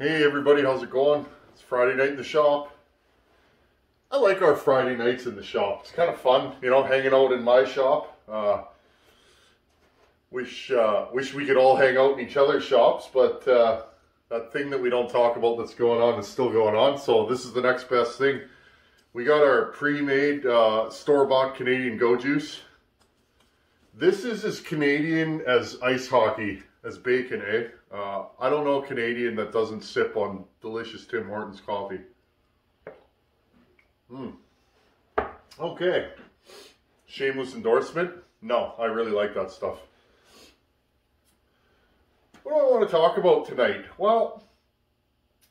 Hey everybody, how's it going? It's Friday night in the shop. I like our Friday nights in the shop. It's kind of fun, you know, hanging out in my shop. Uh, wish uh, wish we could all hang out in each other's shops, but uh, that thing that we don't talk about that's going on is still going on. So this is the next best thing. We got our pre-made uh, store-bought Canadian Go Juice. This is as Canadian as ice hockey, as bacon, eh? Uh, I don't know a Canadian that doesn't sip on delicious Tim Hortons coffee. Hmm. Okay. Shameless endorsement? No, I really like that stuff. What do I want to talk about tonight? Well,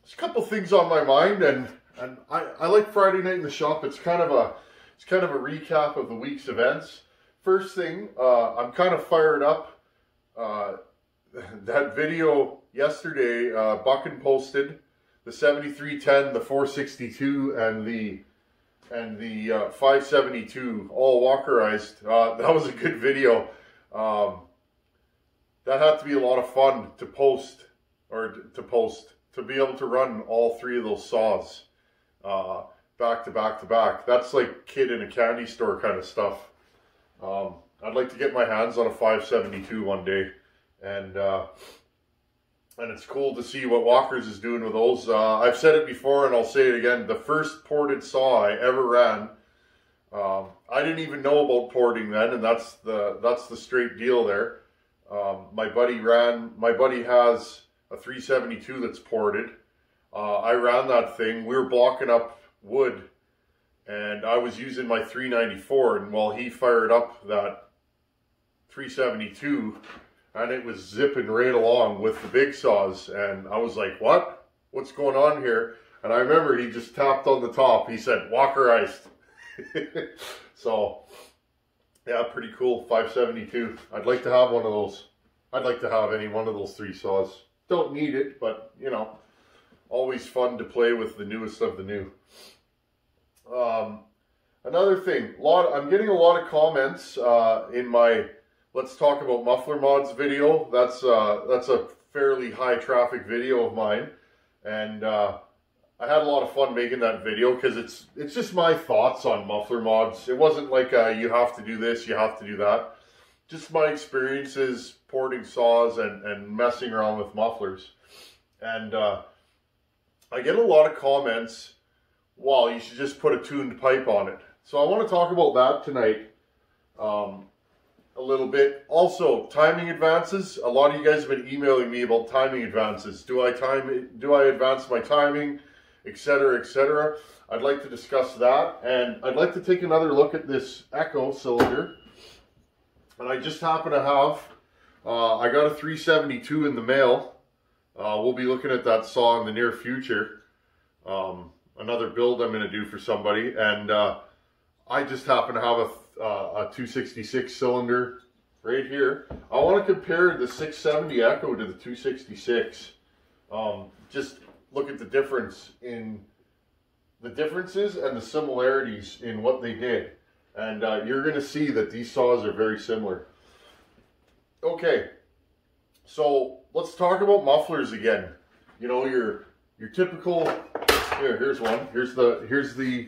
there's a couple things on my mind, and and I, I like Friday night in the shop. It's kind of a it's kind of a recap of the week's events. First thing, uh, I'm kind of fired up. Uh, that video yesterday, uh, Buckin posted the 7310, the 462, and the and the uh, 572 all walkerized. Uh, that was a good video. Um, that had to be a lot of fun to post or to post to be able to run all three of those saws uh, back to back to back. That's like kid in a candy store kind of stuff. Um, I'd like to get my hands on a 572 one day, and uh, and it's cool to see what Walkers is doing with those. Uh, I've said it before, and I'll say it again. The first ported saw I ever ran, um, I didn't even know about porting then, and that's the that's the straight deal there. Um, my buddy ran. My buddy has a 372 that's ported. Uh, I ran that thing. We were blocking up wood, and I was using my 394. And while he fired up that 372, and it was zipping right along with the big saws, and I was like, "What? What's going on here?" And I remember he just tapped on the top. He said, "Walkerized." so, yeah, pretty cool. 572. I'd like to have one of those. I'd like to have any one of those three saws. Don't need it, but you know always fun to play with the newest of the new. Um, another thing, lot I'm getting a lot of comments uh, in my Let's Talk About Muffler Mods video. That's, uh, that's a fairly high traffic video of mine. And uh, I had a lot of fun making that video because it's, it's just my thoughts on muffler mods. It wasn't like you have to do this, you have to do that. Just my experiences porting saws and, and messing around with mufflers. And uh, I get a lot of comments, well, you should just put a tuned pipe on it. So I want to talk about that tonight um, a little bit. Also, timing advances. A lot of you guys have been emailing me about timing advances. Do I time? Do I advance my timing, etc., etc.? I'd like to discuss that, and I'd like to take another look at this Echo cylinder. And I just happen to have, uh, I got a 372 in the mail uh, we'll be looking at that saw in the near future. Um, another build I'm going to do for somebody. And uh, I just happen to have a, uh, a 266 cylinder right here. I want to compare the 670 Echo to the 266. Um, just look at the difference in the differences and the similarities in what they did. And uh, you're going to see that these saws are very similar. Okay, so let's talk about mufflers again. You know, your your typical here, here's one. Here's the here's the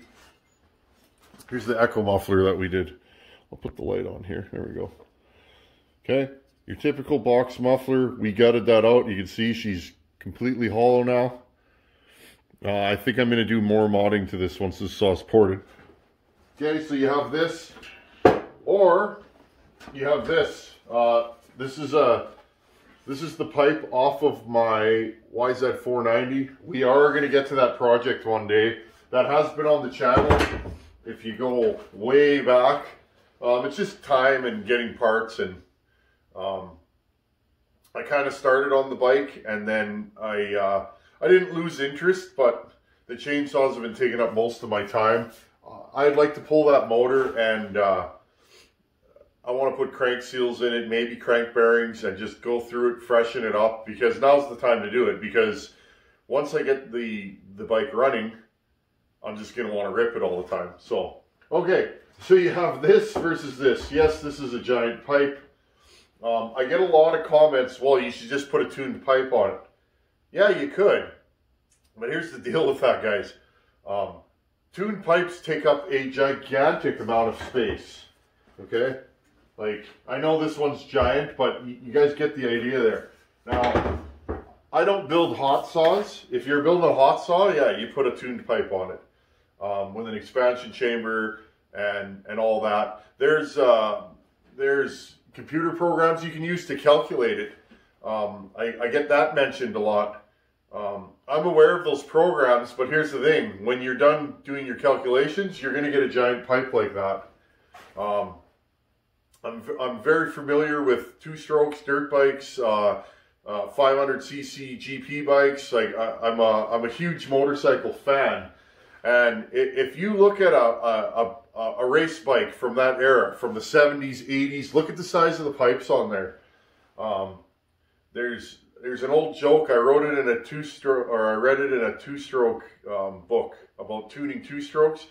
here's the echo muffler that we did. I'll put the light on here. There we go. Okay. Your typical box muffler, we gutted that out. You can see she's completely hollow now. Uh, I think I'm going to do more modding to this once this saw's ported. Okay, so you have this, or you have this. Uh, this is a this is the pipe off of my YZ490. We are going to get to that project one day. That has been on the channel. If you go way back, um, it's just time and getting parts. And um, I kind of started on the bike and then I, uh, I didn't lose interest, but the chainsaws have been taking up most of my time. Uh, I'd like to pull that motor and uh, I want to put crank seals in it, maybe crank bearings, and just go through it, freshen it up, because now's the time to do it, because once I get the, the bike running, I'm just going to want to rip it all the time. So, okay, so you have this versus this. Yes, this is a giant pipe. Um, I get a lot of comments, well, you should just put a tuned pipe on it. Yeah, you could, But here's the deal with that, guys. Um, tuned pipes take up a gigantic amount of space. Okay? Like, I know this one's giant, but you guys get the idea there. Now, I don't build hot saws. If you're building a hot saw, yeah, you put a tuned pipe on it um, with an expansion chamber and and all that. There's uh, there's computer programs you can use to calculate it. Um, I, I, get that mentioned a lot. Um, I'm aware of those programs, but here's the thing: when you're done doing your calculations, you're going to get a giant pipe like that. Um, I'm I'm very familiar with two strokes dirt bikes. Uh, uh, 500cc GP bikes. Like I, am a I'm a huge motorcycle fan, and if you look at a, a, a, a race bike from that era, from the 70s, 80s, look at the size of the pipes on there. Um, there's there's an old joke. I wrote it in a two stroke, or I read it in a two stroke um, book about tuning two strokes.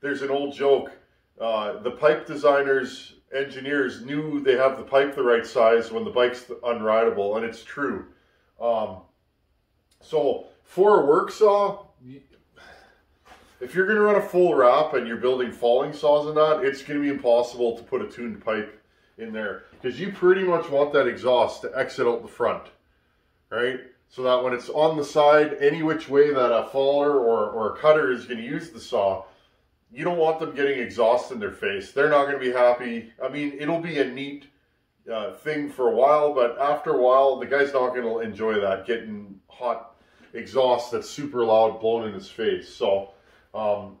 There's an old joke. Uh, the pipe designers engineers knew they have the pipe the right size when the bike's unrideable, and it's true. Um, so for a work saw, if you're going to run a full wrap and you're building falling saws and that, it's going to be impossible to put a tuned pipe in there because you pretty much want that exhaust to exit out the front, right? So that when it's on the side, any which way that a faller or, or a cutter is going to use the saw, you don't want them getting exhaust in their face. They're not going to be happy. I mean, it'll be a neat uh, thing for a while, but after a while, the guy's not going to enjoy that, getting hot exhaust that's super loud blown in his face. So um,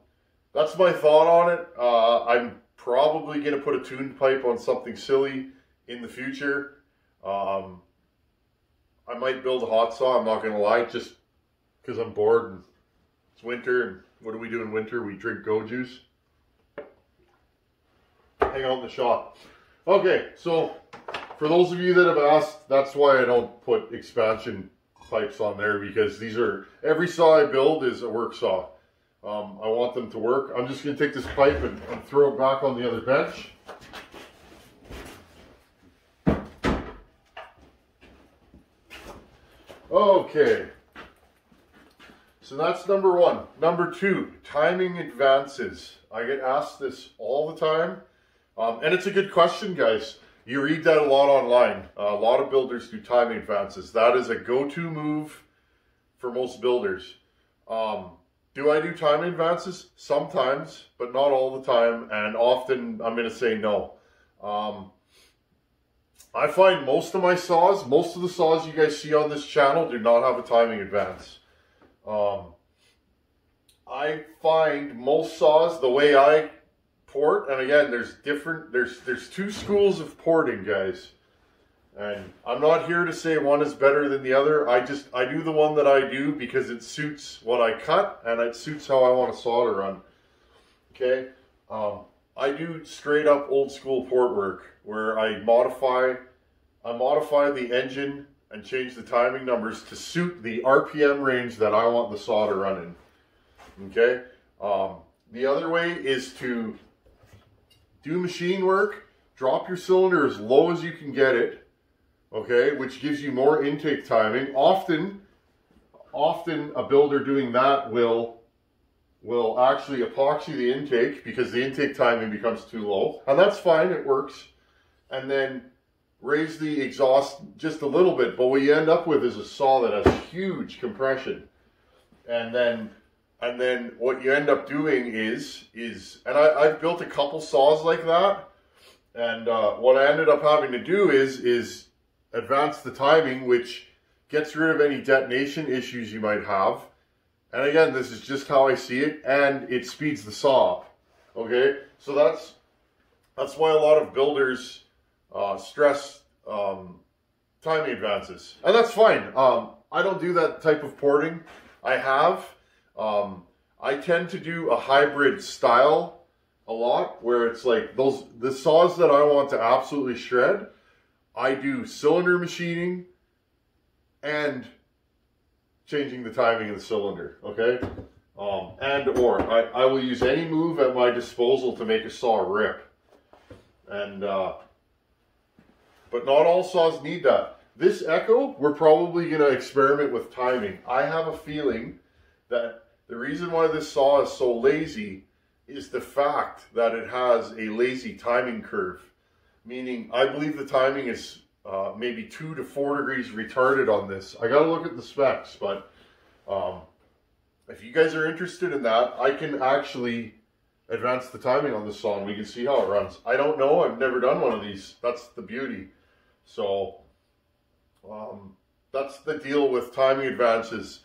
that's my thought on it. Uh, I'm probably going to put a tuned pipe on something silly in the future. Um, I might build a hot saw, I'm not going to lie, just because I'm bored and it's winter and what do we do in winter? We drink go juice. Hang out in the shop. Okay, so for those of you that have asked, that's why I don't put expansion pipes on there because these are, every saw I build is a work saw. Um, I want them to work. I'm just going to take this pipe and, and throw it back on the other bench. Okay, so that's number one. Number two, timing advances. I get asked this all the time. Um, and it's a good question, guys. You read that a lot online. Uh, a lot of builders do timing advances. That is a go-to move for most builders. Um, do I do timing advances? Sometimes, but not all the time. And often I'm going to say no. Um, I find most of my saws, most of the saws you guys see on this channel do not have a timing advance. Um, I find most saws, the way I port, and again, there's different, there's, there's two schools of porting, guys. And I'm not here to say one is better than the other. I just, I do the one that I do because it suits what I cut and it suits how I want to to run. Okay. Um, I do straight up old school port work where I modify, I modify the engine and change the timing numbers to suit the RPM range that I want the saw to run in. Okay? Um, the other way is to do machine work, drop your cylinder as low as you can get it, okay, which gives you more intake timing. Often, often a builder doing that will will actually epoxy the intake because the intake timing becomes too low. And that's fine, it works. And then raise the exhaust just a little bit, but what you end up with is a saw that has huge compression. And then and then what you end up doing is, is and I, have built a couple saws like that. And uh, what I ended up having to do is, is advance the timing, which gets rid of any detonation issues you might have. And again, this is just how I see it, and it speeds the saw up. Okay, so that's that's why a lot of builders uh, stress um, timing advances. And that's fine. Um, I don't do that type of porting. I have. Um, I tend to do a hybrid style a lot where it's like those the saws that I want to absolutely shred. I do cylinder machining and changing the timing of the cylinder, okay? Um, and or I, I will use any move at my disposal to make a saw rip. And uh, but not all saws need that. This Echo, we're probably going to experiment with timing. I have a feeling that the reason why this saw is so lazy is the fact that it has a lazy timing curve. Meaning, I believe the timing is uh, maybe two to four degrees retarded on this. I gotta look at the specs, but um, if you guys are interested in that, I can actually advance the timing on this song. We can see how it runs. I don't know. I've never done one of these. That's the beauty. So, um, that's the deal with timing advances.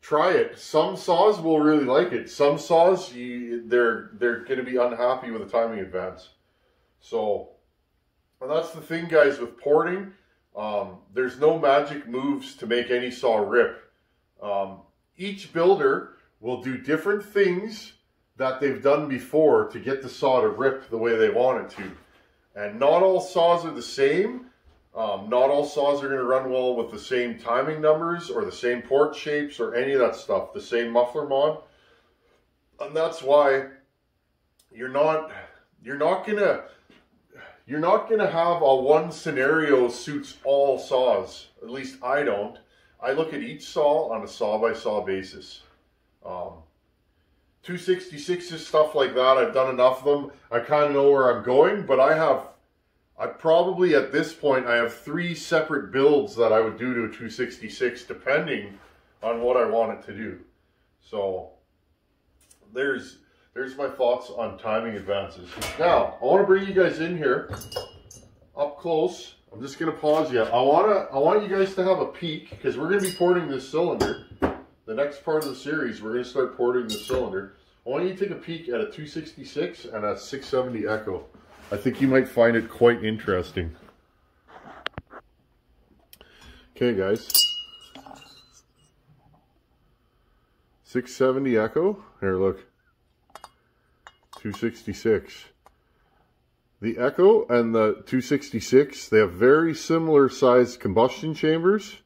Try it. Some saws will really like it. Some saws, you, they're they're going to be unhappy with the timing advance. So, and that's the thing, guys, with porting. Um, there's no magic moves to make any saw rip. Um, each builder will do different things that they've done before to get the saw to rip the way they want it to. And not all saws are the same. Um, not all saws are going to run well with the same timing numbers or the same port shapes or any of that stuff, the same muffler mod. And that's why you're not you're not gonna you're not gonna have a one scenario suits all saws. At least I don't. I look at each saw on a saw by saw basis. Um, 266s, stuff like that, I've done enough of them. I kind of know where I'm going, but I have I probably at this point I have three separate builds that I would do to a 266 depending on what I want it to do. So there's there's my thoughts on timing advances. Now I want to bring you guys in here up close. I'm just gonna pause you. I wanna I want you guys to have a peek because we're gonna be porting this cylinder. The next part of the series we're gonna start porting the cylinder. I want you to take a peek at a 266 and a 670 Echo. I think you might find it quite interesting. Okay, guys. 670 Echo. Here, look. 266. The Echo and the 266, they have very similar sized combustion chambers.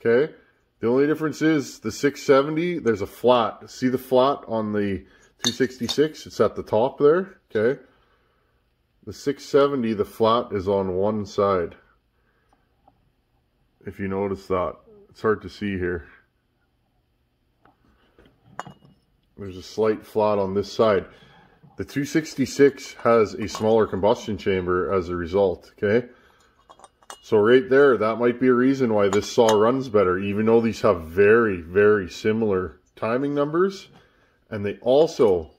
Okay. The only difference is the 670, there's a flat. See the flat on the 266? It's at the top there. Okay. The 670, the flat is on one side. If you notice that. It's hard to see here. There's a slight flat on this side. The 266 has a smaller combustion chamber as a result, okay? So right there, that might be a reason why this saw runs better, even though these have very, very similar timing numbers. And they also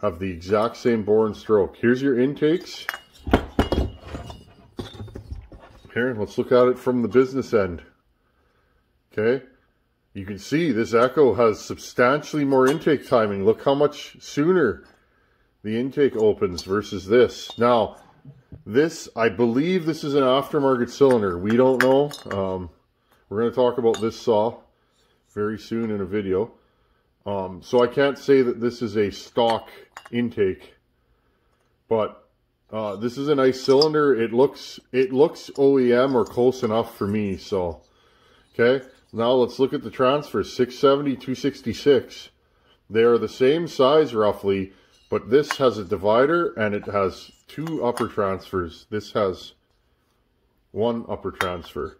have the exact same bore and stroke. Here's your intakes. Here, let's look at it from the business end. Okay, you can see this Echo has substantially more intake timing. Look how much sooner the intake opens versus this. Now, this, I believe this is an aftermarket cylinder. We don't know. Um, we're going to talk about this saw very soon in a video. Um, so I can't say that this is a stock intake, but uh, this is a nice cylinder. It looks it looks OEM or close enough for me. So, okay. Now let's look at the transfers. 670, 266. They are the same size roughly, but this has a divider and it has two upper transfers. This has one upper transfer.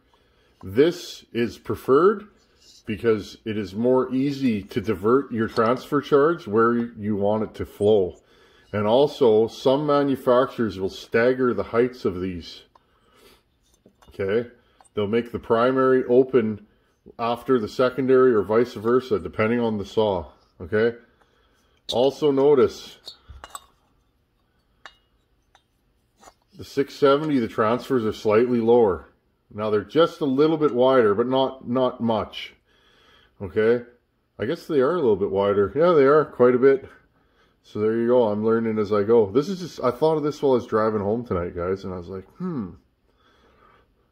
This is preferred because it is more easy to divert your transfer charge where you want it to flow. And also, some manufacturers will stagger the heights of these. Okay? They'll make the primary open after the secondary or vice versa, depending on the saw. Okay? Also notice, the 670, the transfers are slightly lower. Now they're just a little bit wider, but not, not much. Okay. I guess they are a little bit wider. Yeah, they are quite a bit. So there you go. I'm learning as I go. This is just, I thought of this while I was driving home tonight, guys. And I was like, hmm.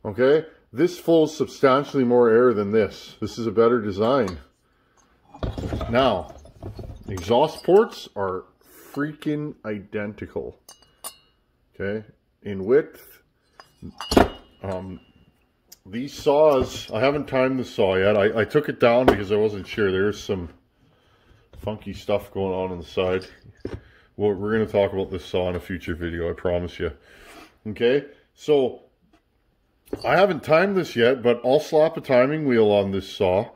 Okay. This flows substantially more air than this. This is a better design. Now, exhaust ports are freaking identical. Okay. In width, um, these saws, I haven't timed the saw yet. I, I took it down because I wasn't sure. There's some funky stuff going on on the side. Well, we're going to talk about this saw in a future video, I promise you. Okay, so I haven't timed this yet, but I'll slap a timing wheel on this saw.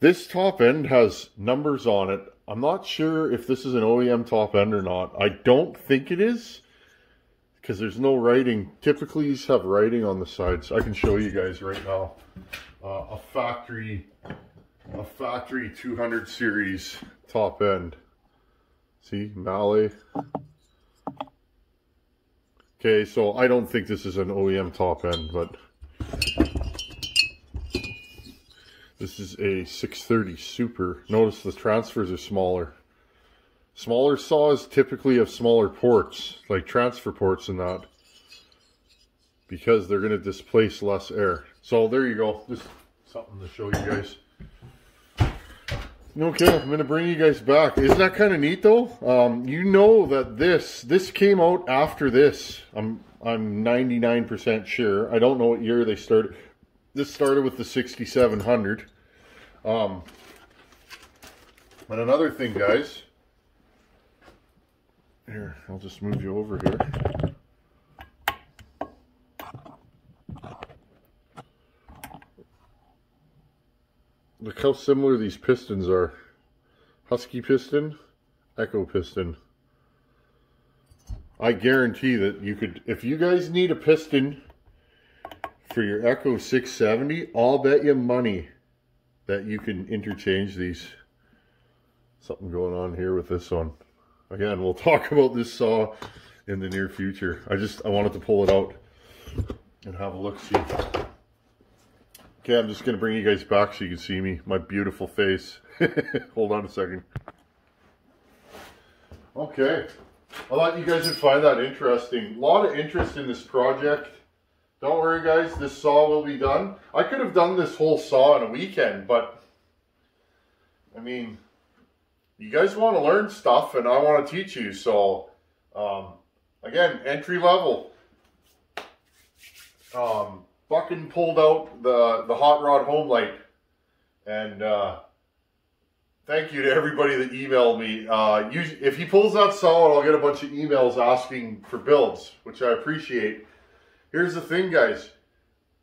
This top end has numbers on it. I'm not sure if this is an OEM top end or not. I don't think it is because there's no writing. Typically, these have writing on the sides. I can show you guys right now. Uh, a factory, a factory 200 series top end. See, Mahle. Okay, so I don't think this is an OEM top end, but this is a 630 Super. Notice the transfers are smaller. Smaller saws typically have smaller ports, like transfer ports and that, because they're going to displace less air. So there you go. Just something to show you guys. Okay, I'm going to bring you guys back. Isn't that kind of neat though? Um, you know that this, this came out after this. I'm, I'm 99% sure. I don't know what year they started. This started with the 6700. Um, and another thing, guys, here, I'll just move you over here. Look how similar these pistons are. Husky piston, Echo piston. I guarantee that you could, if you guys need a piston for your Echo 670, I'll bet you money that you can interchange these. Something going on here with this one. Again, we'll talk about this saw in the near future. I just, I wanted to pull it out and have a look see. Okay, I'm just going to bring you guys back so you can see me, my beautiful face. Hold on a second. Okay, I thought you guys would find that interesting. A lot of interest in this project. Don't worry guys, this saw will be done. I could have done this whole saw in a weekend, but I mean, you guys want to learn stuff and I want to teach you. So, um, again, entry level. Um, Buckin pulled out the, the hot rod Homelite. And uh, thank you to everybody that emailed me. Uh, if he pulls that saw, I'll get a bunch of emails asking for builds, which I appreciate. Here's the thing, guys.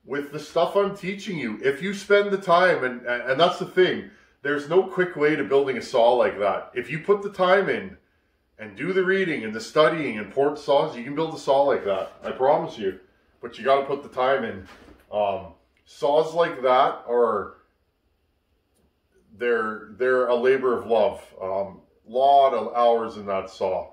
With the stuff I'm teaching you, if you spend the time, and, and that's the thing, there's no quick way to building a saw like that. If you put the time in and do the reading and the studying and port saws, you can build a saw like that. I promise you. But you got to put the time in. Um, saws like that are they're they're a labor of love. Um, lot of hours in that saw.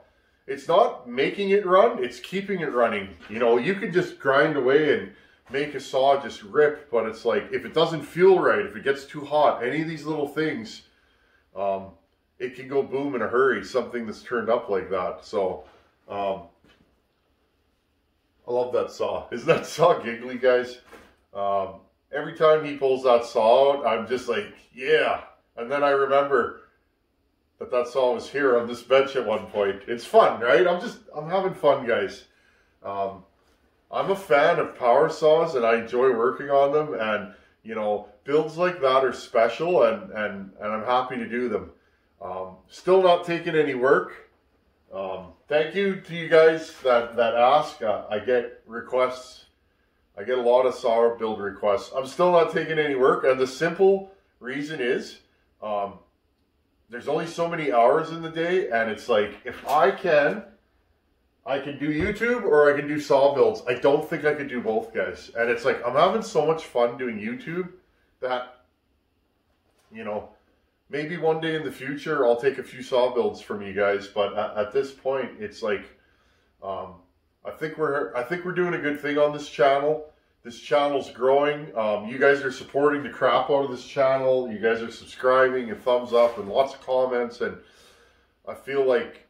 It's not making it run; it's keeping it running. You know, you can just grind away and make a saw just rip, but it's like, if it doesn't feel right, if it gets too hot, any of these little things, um, it can go boom in a hurry, something that's turned up like that. So, um, I love that saw. Isn't that saw giggly, guys? Um, every time he pulls that saw out, I'm just like, yeah. And then I remember that that saw was here on this bench at one point. It's fun, right? I'm just, I'm having fun, guys. Um, I'm a fan of power saws and I enjoy working on them and you know builds like that are special and and and I'm happy to do them. Um, still not taking any work. Um, thank you to you guys that that ask. Uh, I get requests. I get a lot of saw build requests. I'm still not taking any work and the simple reason is um, there's only so many hours in the day and it's like if I can I can do YouTube or I can do saw builds. I don't think I could do both, guys. And it's like, I'm having so much fun doing YouTube that, you know, maybe one day in the future I'll take a few saw builds from you guys. But at, at this point, it's like, um, I think we're, I think we're doing a good thing on this channel. This channel's growing. Um, you guys are supporting the crap out of this channel. You guys are subscribing and thumbs up and lots of comments. And I feel like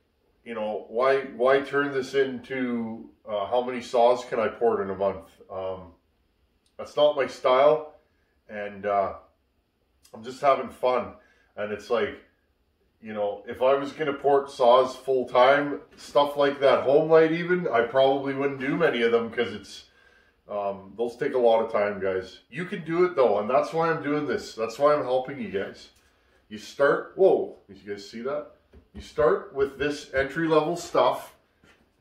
you know, why why turn this into uh, how many saws can I port in a month? Um, that's not my style, and uh, I'm just having fun. And it's like, you know, if I was gonna port saws full time, stuff like that, Homelite even, I probably wouldn't do many of them because it's um, those take a lot of time, guys. You can do it though, and that's why I'm doing this. That's why I'm helping you guys. You start. Whoa! Did you guys see that? You start with this entry-level stuff,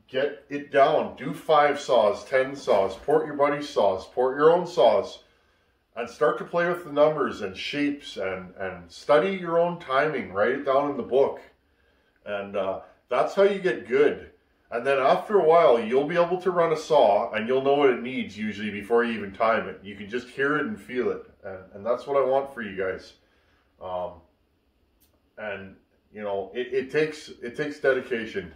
get it down. Do five saws, ten saws, port your buddy's saws, port your own saws, and start to play with the numbers and shapes and, and study your own timing. Write it down in the book. And uh, that's how you get good. And then after a while, you'll be able to run a saw and you'll know what it needs usually before you even time it. You can just hear it and feel it. And, and that's what I want for you guys. Um, and you know, it, it takes it takes dedication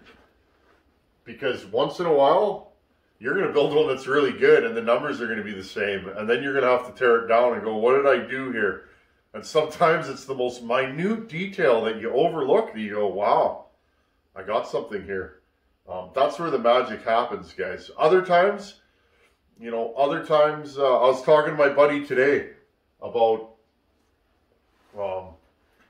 because once in a while you're going to build one that's really good and the numbers are going to be the same and then you're going to have to tear it down and go what did i do here and sometimes it's the most minute detail that you overlook that you go wow i got something here um, that's where the magic happens guys. Other times you know other times uh, i was talking to my buddy today about um,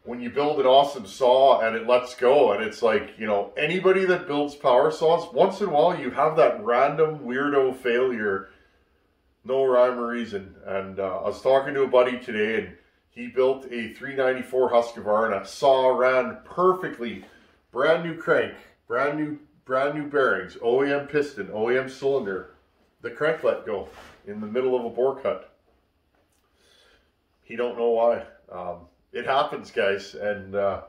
when you build an awesome saw and it lets go and it's like you know anybody that builds power saws once in a while you have that random weirdo failure no rhyme or reason. And uh, i was talking to a buddy today and he built a 394 husqvarna. Saw ran perfectly. Brand new crank brand new brand new bearings oem piston oem cylinder the crank let go in the middle of a bore cut he don't know why um, it happens, guys, and uh,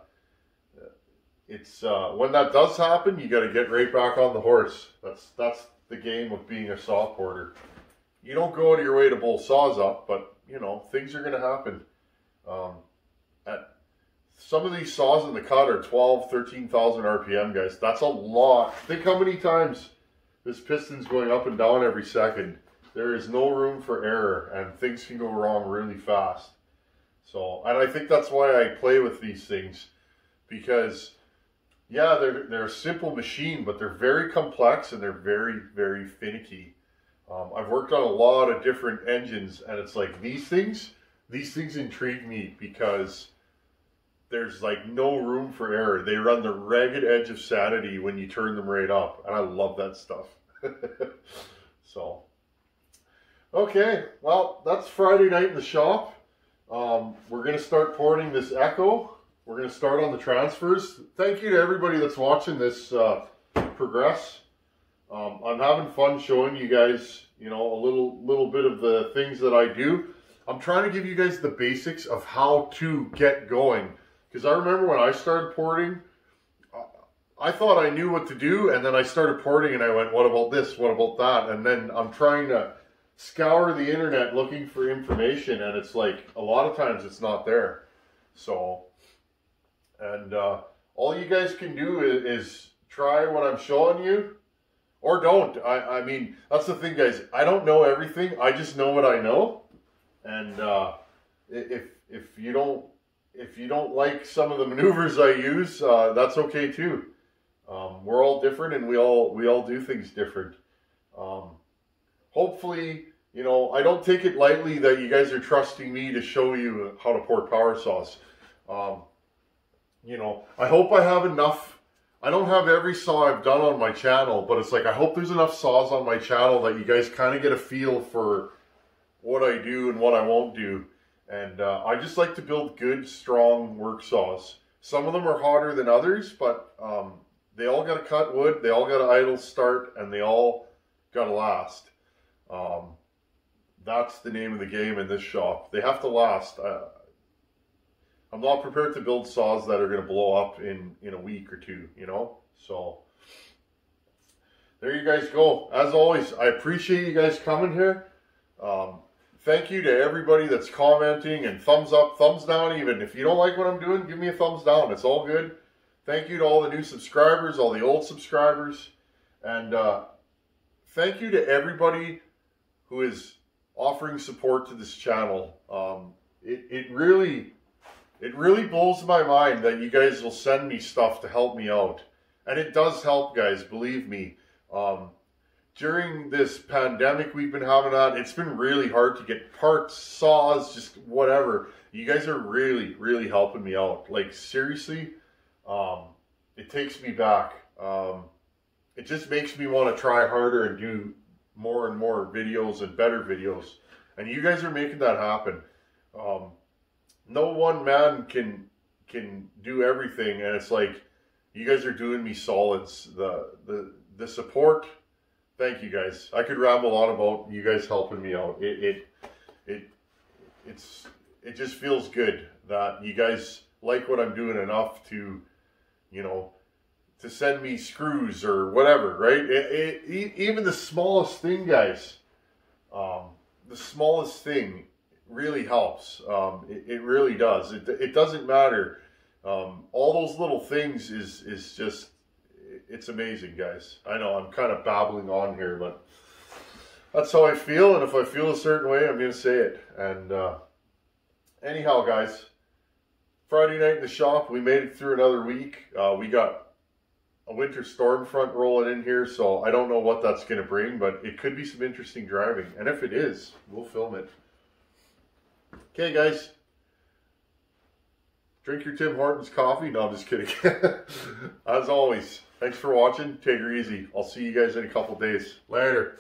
it's uh, when that does happen, you got to get right back on the horse. That's that's the game of being a saw porter. You don't go out of your way to bowl saws up, but you know things are going to happen. Um, at some of these saws in the cut are 12, 13,000 RPM, guys. That's a lot. Think how many times this piston's going up and down every second. There is no room for error, and things can go wrong really fast. So, and I think that's why I play with these things because, yeah, they're, they're a simple machine, but they're very complex and they're very, very finicky. Um, I've worked on a lot of different engines and it's like these things, these things intrigue me because there's like no room for error. They run the ragged edge of sanity when you turn them right up. And I love that stuff. so, okay, well, that's Friday night in the shop. Um, we're going to start porting this Echo. We're going to start on the transfers. Thank you to everybody that's watching this uh, progress. Um, I'm having fun showing you guys, you know, a little little bit of the things that I do. I'm trying to give you guys the basics of how to get going. Because I remember when I started porting, I thought I knew what to do, and then I started porting and I went, what about this, what about that? And then I'm trying to scour the internet looking for information and it's like a lot of times it's not there. So and uh, all you guys can do is, is, try what i'm showing you or don't. I, I mean that's the thing guys. I don't know everything. I just know what i know. And uh, if if you don't if you don't like some of the maneuvers i use uh, that's okay too um, we're all different and we all we all do things different um, hopefully, you know, I don't take it lightly that you guys are trusting me to show you how to pour power saws. Um, you know, I hope I have enough. I don't have every saw I've done on my channel, but it's like I hope there's enough saws on my channel that you guys kind of get a feel for what I do and what I won't do. And uh, I just like to build good, strong work saws. Some of them are hotter than others, but um, they all got to cut wood, they all got to idle start, and they all got to last. Um, that's the name of the game in this shop. They have to last. Uh, I'm not prepared to build saws that are going to blow up in, in a week or two, you know? So, there you guys go. As always, I appreciate you guys coming here. Um, thank you to everybody that's commenting and thumbs up, thumbs down even. If you don't like what I'm doing, give me a thumbs down. It's all good. Thank you to all the new subscribers, all the old subscribers. And uh, thank you to everybody who is offering support to this channel. Um, it, it really, it really blows my mind that you guys will send me stuff to help me out. And it does help, guys, believe me. Um, during this pandemic we've been having on, it's been really hard to get parts, saws, just whatever. You guys are really, really helping me out. Like, seriously, um, it takes me back. Um, it just makes me want to try harder and do more and more videos and better videos. And you guys are making that happen. Um, no one man can can do everything, and it's like you guys are doing me solids. The the the support. Thank you guys. I could ramble on about you guys helping me out. It it it it's it just feels good that you guys like what I'm doing enough to, you know, to send me screws or whatever, right? It, it, even the smallest thing, guys, um, the smallest thing really helps. Um, it, it, really does. It, it doesn't matter. Um, all those little things is is just it's amazing, guys. I know I'm kind of babbling on here, but that's how I feel. And if I feel a certain way, I'm going to say it. And uh, anyhow, guys, Friday night in the shop, we made it through another week. Uh, we got a winter storm front rolling in here, so I don't know what that's going to bring, but it could be some interesting driving. And if it is, we'll film it. Okay, guys. Drink your Tim Hortons coffee. No, I'm just kidding. As always, thanks for watching. Take her easy. I'll see you guys in a couple days. Later.